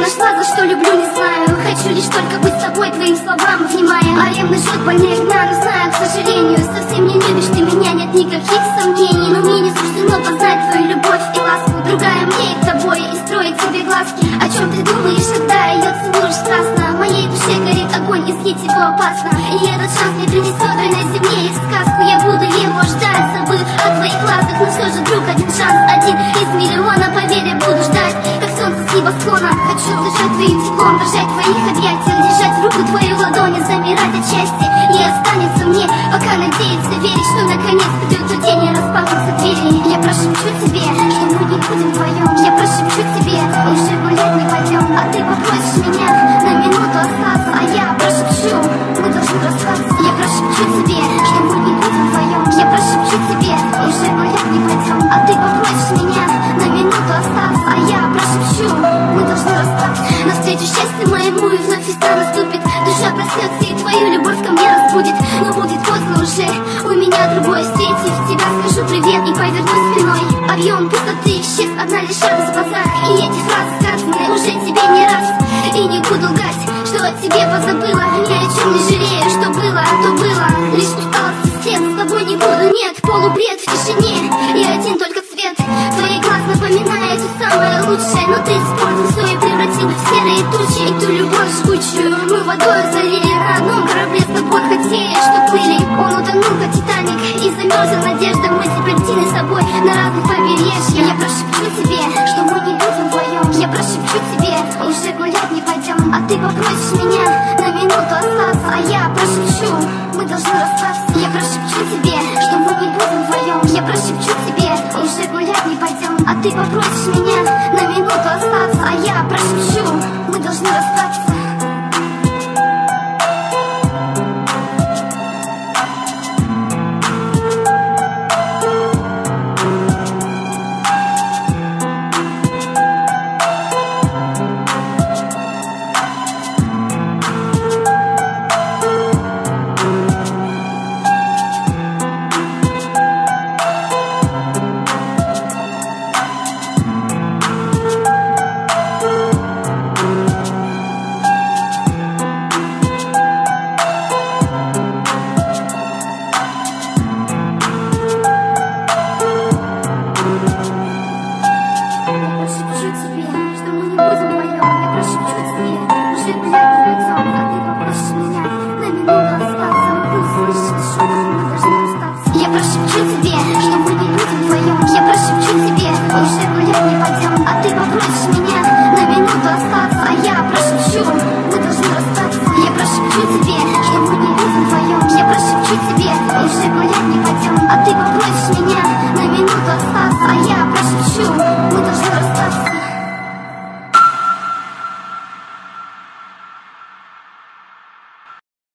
нашла, за что люблю, не знаю. Хочу лишь только быть с тобой, твоим словам внимая А ревность жжет больнее огня, но знаю, к сожалению Совсем не любишь ты меня, нет никаких сомнений. Но мне не суждено познать твою любовь и ласку. Другая мне и тобой, и строить тебе глазки. О чем ты думаешь, когда ее целуешь страстно? Моей душе горит огонь, и съесть его опасно. И этот шанс мне принесет на земле небосклона Хочу дышать твоим теплом, дрожать твоих объятиях Держать в руку твою ладонь и замирать от счастья. И останется мне пока надеяться Верить, что наконец придет тот день и распахнутся двери. Я прошепчу тебе, моему и вновь весна наступит. Душа проснется и твою любовь ко мне разбудит. Но будет поздно уже, у меня другой Встретив тебя, скажу привет и повернусь спиной. Объем пустоты исчез, одна лишь радость в глазах. И эти фразы сказаны уже тебе не раз. И не буду лгать, что о тебе позабыла. Ни о чем не жалею, что было, а то было. Лишь усталость и с тобой не буду, нет Полубред в тишине, и один только цвет Твои глаз напоминает все самое лучшее Но серые тучи И ту любовь жгучую мы водой залили одном корабле с тобой хотели, что плыли Он утонул, как Титаник, и замерзла надежда. Мы теперь птины с собой на разных побережьях. Я прошепчу тебе, что мы не будем вдвоем. Я прошепчу тебе, уже гулять не пойдем. А ты попросишь меня тебе Я буду будем вдвоем, я прошепчу тебе. Уже гулять не пойдем, а ты попросишь меня На минуту остаться, а я прошепчу Мы должны расстаться, я прошепчу тебе. Я буду будем вдвоем, я прошепчу тебе. Уже гулять не пойдем, а ты попросишь